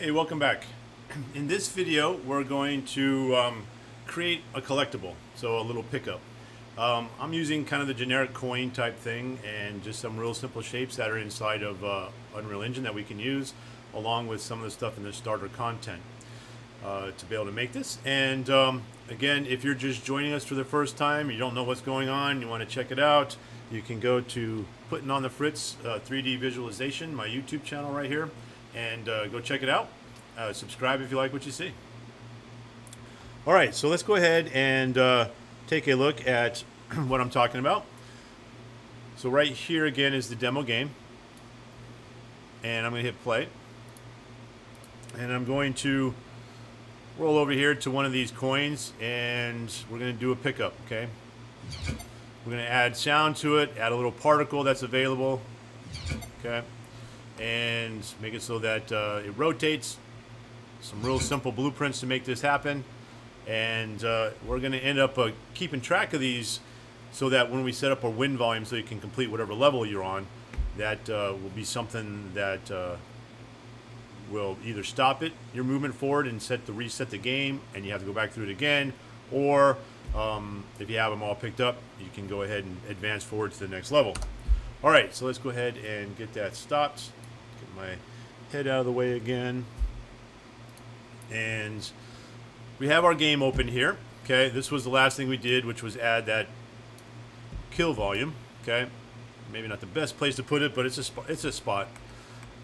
Hey, welcome back. In this video, we're going to um, create a collectible, so a little pickup. Um, I'm using kind of the generic coin type thing and just some real simple shapes that are inside of uh, Unreal Engine that we can use along with some of the stuff in the starter content uh, to be able to make this. And um, again, if you're just joining us for the first time, you don't know what's going on, you want to check it out, you can go to Putting on the Fritz uh, 3D Visualization, my YouTube channel right here, and uh, go check it out. Uh, subscribe if you like what you see. All right, so let's go ahead and uh, take a look at what I'm talking about. So right here again is the demo game. And I'm going to hit play. And I'm going to roll over here to one of these coins and we're going to do a pickup, okay? We're going to add sound to it, add a little particle that's available, okay? And make it so that uh, it rotates. Some real simple blueprints to make this happen. And uh, we're going to end up uh, keeping track of these so that when we set up our win volume so you can complete whatever level you're on, that uh, will be something that uh, will either stop it, your movement forward, and set the reset the game, and you have to go back through it again, or um, if you have them all picked up, you can go ahead and advance forward to the next level. All right, so let's go ahead and get that stopped. My head out of the way again. And we have our game open here. Okay, this was the last thing we did, which was add that kill volume. Okay, maybe not the best place to put it, but it's a it's a spot.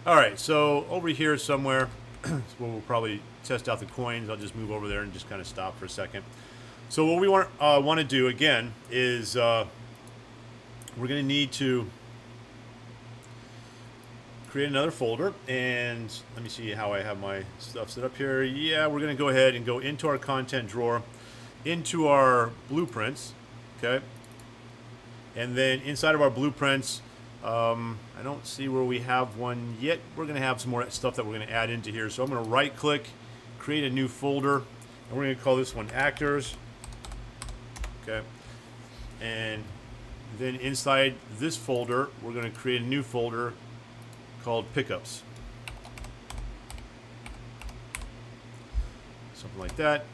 All right, so over here somewhere, where we'll probably test out the coins. I'll just move over there and just kind of stop for a second. So what we want uh, want to do again is uh, we're going to need to create another folder and let me see how I have my stuff set up here. Yeah, we're going to go ahead and go into our content drawer, into our blueprints, okay? And then inside of our blueprints, um, I don't see where we have one yet. We're going to have some more stuff that we're going to add into here. So I'm going to right click, create a new folder, and we're going to call this one actors. Okay. And then inside this folder, we're going to create a new folder called pickups. Something like that.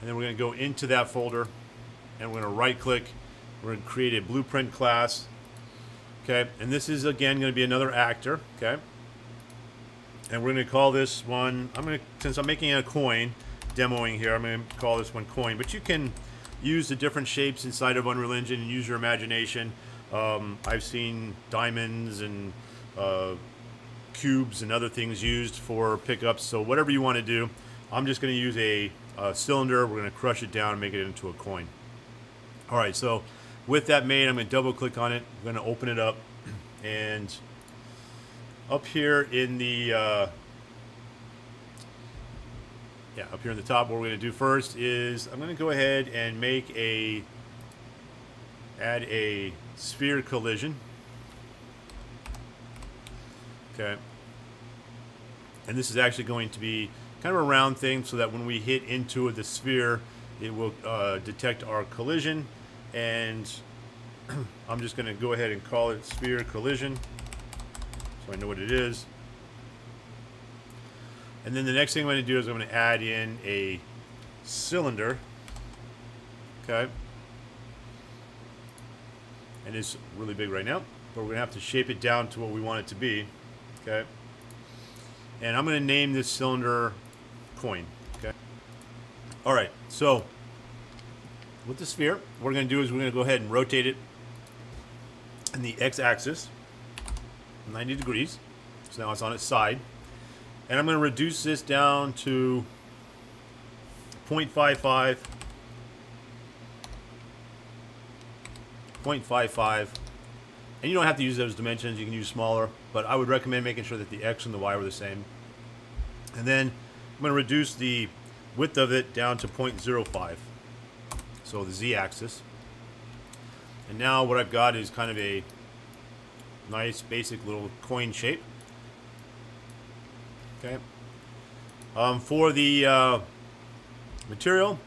And then we're going to go into that folder and we're going to right click. We're going to create a blueprint class. Okay. And this is again going to be another actor. Okay. And we're going to call this one, I'm going to, since I'm making a coin, demoing here, I'm going to call this one coin. But you can use the different shapes inside of Unreal Engine and use your imagination. Um, I've seen diamonds and uh, cubes and other things used for pickups. So whatever you want to do, I'm just going to use a, a cylinder. We're going to crush it down and make it into a coin. All right, so with that made, I'm going to double click on it. I'm going to open it up. And up here in the, uh, yeah, up here in the top, what we're going to do first is I'm going to go ahead and make a, add a sphere collision. Okay. And this is actually going to be kind of a round thing so that when we hit into the sphere, it will uh, detect our collision. And I'm just going to go ahead and call it sphere collision so I know what it is. And then the next thing I'm going to do is I'm going to add in a cylinder. Okay. And it's really big right now, but we're going to have to shape it down to what we want it to be. Okay. And I'm going to name this cylinder coin. Okay. All right. So with the sphere, what we're going to do is we're going to go ahead and rotate it in the x-axis 90 degrees. So now it's on its side. And I'm going to reduce this down to 0.55, 0.55. And you don't have to use those dimensions. You can use smaller. But I would recommend making sure that the X and the Y were the same. And then I'm going to reduce the width of it down to 0.05. So the Z-axis. And now what I've got is kind of a nice basic little coin shape. Okay. Um, for the uh, material,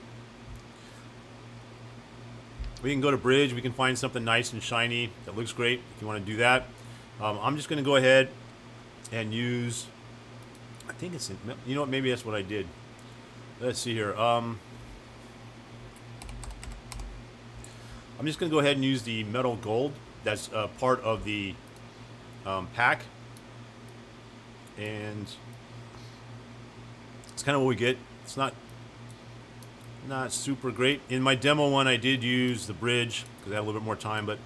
we can go to bridge. We can find something nice and shiny that looks great if you want to do that. Um, I'm just going to go ahead and use I think it's, you know what, maybe that's what I did. Let's see here. Um, I'm just going to go ahead and use the metal gold. That's uh, part of the um, pack. And it's kind of what we get. It's not not super great. In my demo one, I did use the bridge because I had a little bit more time, but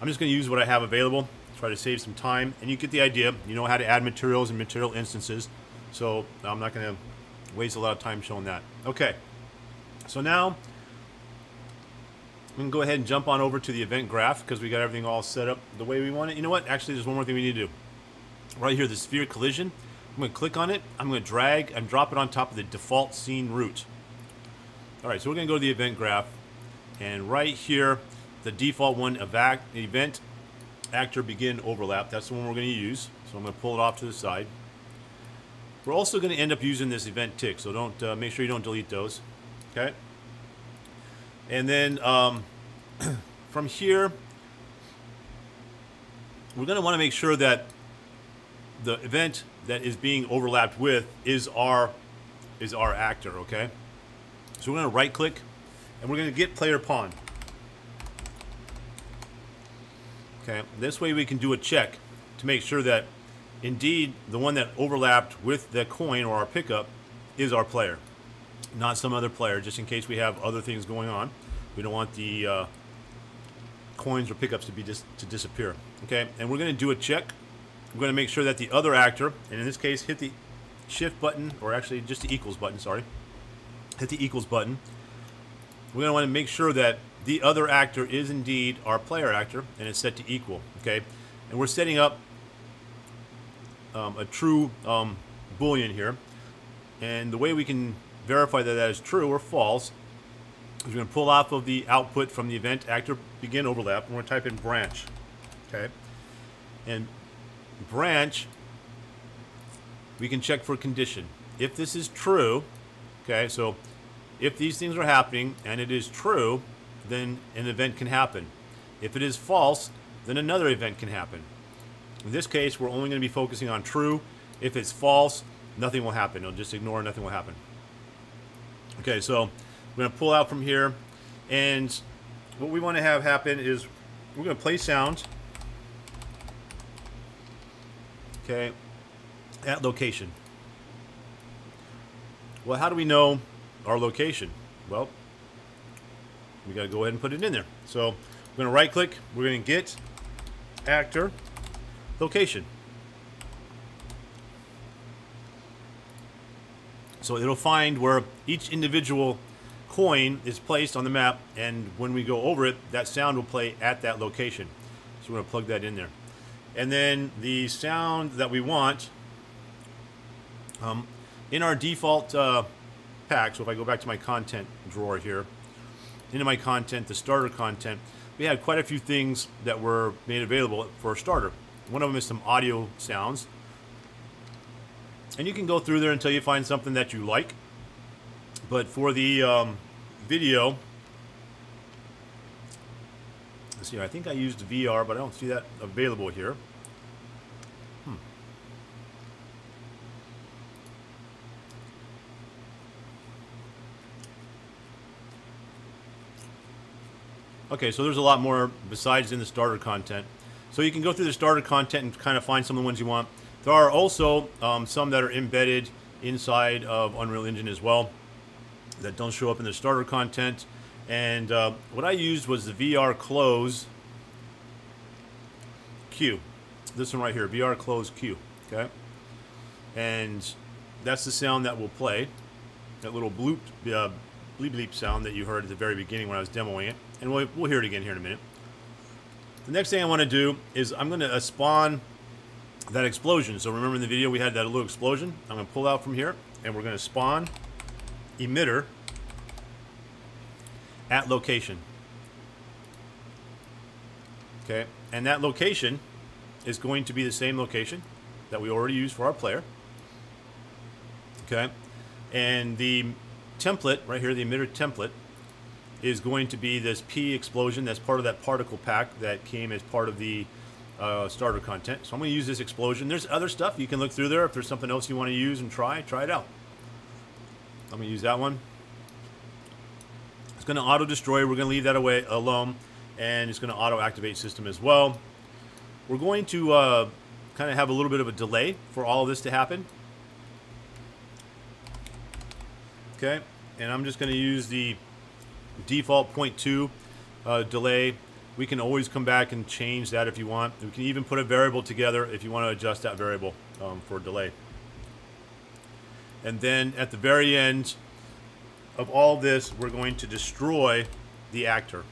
I'm just going to use what I have available, try to save some time, and you get the idea. You know how to add materials and material instances, so I'm not going to waste a lot of time showing that. Okay, so now we can go ahead and jump on over to the event graph because we got everything all set up the way we want it. You know what? Actually, there's one more thing we need to do. Right here, the sphere collision. I'm going to click on it. I'm going to drag and drop it on top of the default scene root. All right, so we're going to go to the event graph. And right here, the default one, event actor begin overlap. That's the one we're going to use. So I'm going to pull it off to the side. We're also going to end up using this event tick, so don't uh, make sure you don't delete those. Okay. And then um, from here, we're going to want to make sure that the event that is being overlapped with is our is our actor. Okay. So we're going to right click and we're going to get player pawn. Okay, this way we can do a check to make sure that indeed the one that overlapped with the coin or our pickup is our player, not some other player, just in case we have other things going on. We don't want the uh, coins or pickups to be dis to disappear. Okay, and we're going to do a check. We're going to make sure that the other actor, and in this case, hit the shift button, or actually just the equals button, sorry. Hit the equals button. We're going to want to make sure that the other actor is indeed our player actor, and it's set to equal. Okay, and we're setting up um, a true um, boolean here, and the way we can verify that that is true or false is we're going to pull off of the output from the event actor begin overlap, and we're going to type in branch. Okay, and branch we can check for condition. If this is true, okay, so if these things are happening and it is true, then an event can happen. If it is false, then another event can happen. In this case, we're only going to be focusing on true. If it's false, nothing will happen. It'll just ignore, nothing will happen. Okay, so we're going to pull out from here. And what we want to have happen is we're going to play sound. Okay, at location. Well, how do we know our location? Well, we got to go ahead and put it in there. So we're going to right click. We're going to get actor location. So it'll find where each individual coin is placed on the map and when we go over it that sound will play at that location. So we're going to plug that in there. And then the sound that we want um, in our default uh, pack, so if I go back to my content drawer here, into my content, the starter content, we had quite a few things that were made available for a starter. One of them is some audio sounds. And you can go through there until you find something that you like. But for the um, video, let's see, I think I used VR, but I don't see that available here. Okay, so there's a lot more besides in the starter content. So you can go through the starter content and kind of find some of the ones you want. There are also um, some that are embedded inside of Unreal Engine as well that don't show up in the starter content. And uh, what I used was the VR close Cue. This one right here, VR close Cue. Okay, and that's the sound that will play. That little bloop, uh, bleep bleep sound that you heard at the very beginning when I was demoing it and we'll, we'll hear it again here in a minute. The next thing I want to do is I'm going to uh, spawn that explosion. So remember in the video we had that little explosion? I'm going to pull out from here, and we're going to spawn emitter at location. Okay, and that location is going to be the same location that we already used for our player. Okay, and the template right here, the emitter template, is going to be this P explosion that's part of that particle pack that came as part of the uh, starter content. So I'm going to use this explosion. There's other stuff you can look through there. If there's something else you want to use and try, try it out. I'm going to use that one. It's going to auto destroy. We're going to leave that away alone, and it's going to auto activate system as well. We're going to uh, kind of have a little bit of a delay for all of this to happen. Okay, and I'm just going to use the default 0.2 uh, delay. We can always come back and change that if you want. We can even put a variable together if you want to adjust that variable um, for delay. And then at the very end of all this, we're going to destroy the actor.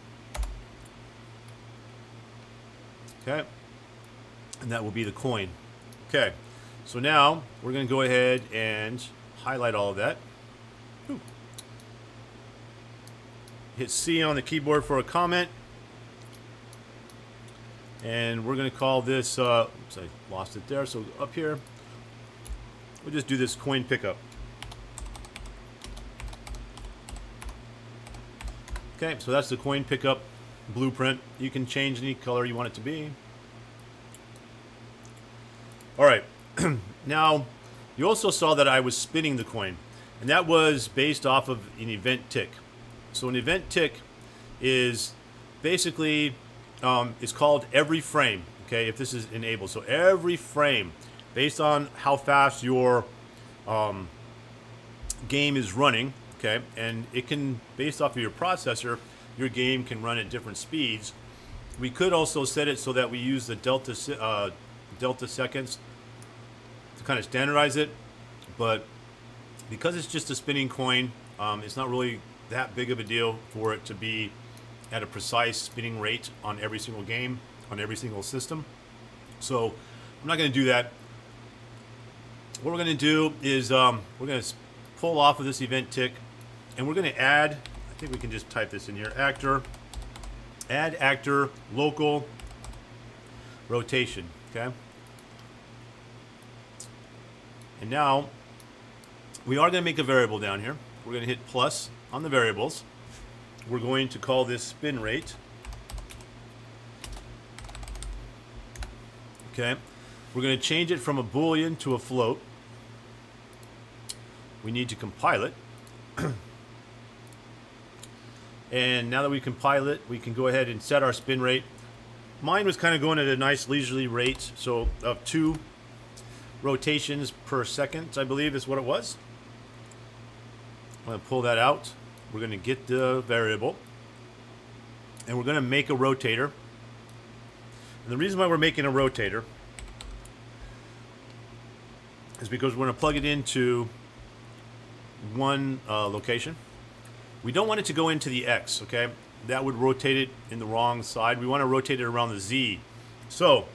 Okay, and that will be the coin. Okay, so now we're going to go ahead and highlight all of that. Hit C on the keyboard for a comment. And we're going to call this, uh, oops, I lost it there. So up here, we'll just do this coin pickup. Okay, so that's the coin pickup blueprint. You can change any color you want it to be. All right, now you also saw that I was spinning the coin, and that was based off of an event tick. So an event tick is basically um, called every frame. Okay, if this is enabled, so every frame, based on how fast your um, game is running. Okay, and it can based off of your processor, your game can run at different speeds. We could also set it so that we use the delta uh, delta seconds to kind of standardize it, but because it's just a spinning coin, um, it's not really that big of a deal for it to be at a precise spinning rate on every single game, on every single system. So I'm not going to do that. What we're going to do is um, we're going to pull off of this event tick and we're going to add, I think we can just type this in here, actor, add actor, local, rotation, okay? And now we are going to make a variable down here. We're going to hit plus on the variables. We're going to call this spin rate. Okay. We're going to change it from a boolean to a float. We need to compile it. and now that we compile it, we can go ahead and set our spin rate. Mine was kind of going at a nice leisurely rate, so of two rotations per second, I believe is what it was. I'm going to pull that out. We're going to get the variable. And we're going to make a rotator. And the reason why we're making a rotator is because we're going to plug it into one uh, location. We don't want it to go into the X, okay? That would rotate it in the wrong side. We want to rotate it around the Z. So,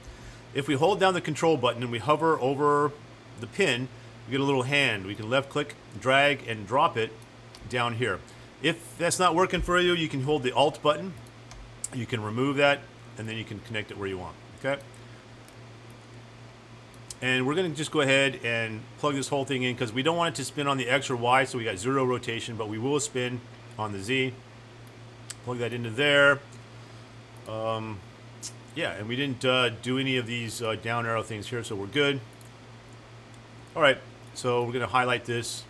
if we hold down the control button and we hover over the pin, we get a little hand. We can left click, drag, and drop it down here. If that's not working for you, you can hold the Alt button. You can remove that, and then you can connect it where you want, okay? And we're going to just go ahead and plug this whole thing in because we don't want it to spin on the X or Y, so we got zero rotation, but we will spin on the Z. Plug that into there. Um, yeah, and we didn't uh, do any of these uh, down arrow things here, so we're good. All right, so we're going to highlight this.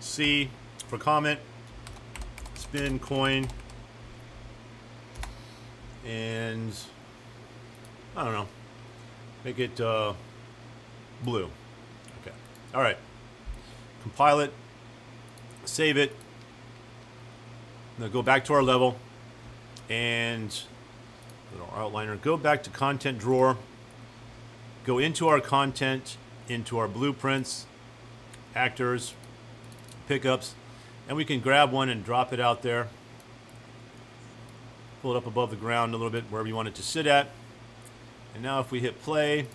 C for comment spin coin. And I don't know. Make it uh, blue. Okay. All right. Compile it. Save it. Now go back to our level and our outliner. Go back to content drawer. Go into our content, into our blueprints, actors, pickups, and we can grab one and drop it out there. Pull it up above the ground a little bit, wherever you want it to sit at. And now if we hit play,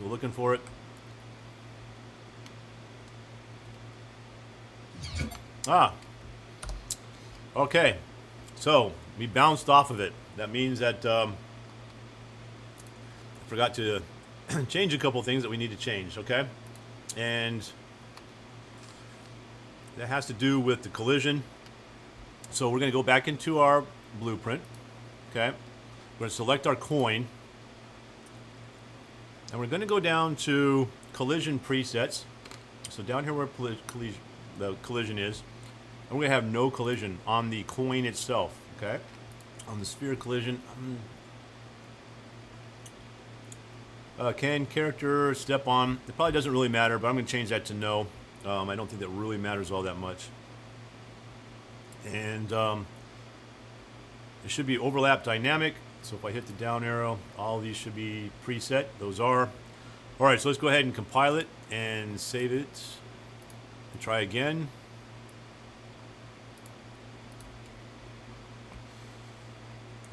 we're looking for it. Ah. Okay. So, we bounced off of it. That means that um, I forgot to change a couple things that we need to change, okay? And that has to do with the collision. So we're going to go back into our blueprint. Okay. We're going to select our coin. And we're going to go down to collision presets. So down here where the collision is, we're going to have no collision on the coin itself, okay? On the sphere collision, um, uh, can character step on? It probably doesn't really matter, but I'm going to change that to no. Um, I don't think that really matters all that much. And um, it should be overlap dynamic. So if I hit the down arrow, all these should be preset. Those are. All right, so let's go ahead and compile it and save it. And try again.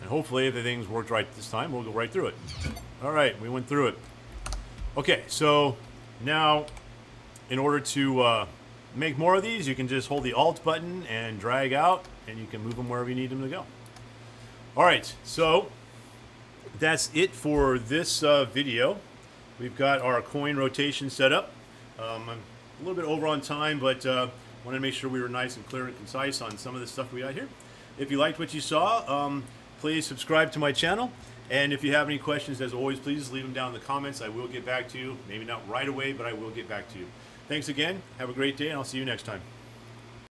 And hopefully, if everything's worked right this time, we'll go right through it. All right, we went through it. Okay, so now in order to uh, make more of these, you can just hold the Alt button and drag out, and you can move them wherever you need them to go. All right, so that's it for this uh, video. We've got our coin rotation set up. Um, I'm a little bit over on time, but uh, wanted to make sure we were nice and clear and concise on some of the stuff we got here. If you liked what you saw, um, please subscribe to my channel. And if you have any questions, as always, please leave them down in the comments. I will get back to you. Maybe not right away, but I will get back to you. Thanks again. Have a great day, and I'll see you next time.